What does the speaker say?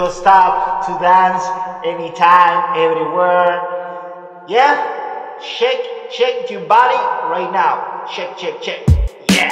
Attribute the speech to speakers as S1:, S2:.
S1: don't stop to dance anytime, everywhere. Yeah? Shake, shake your body right now. Shake, shake, shake. Yeah.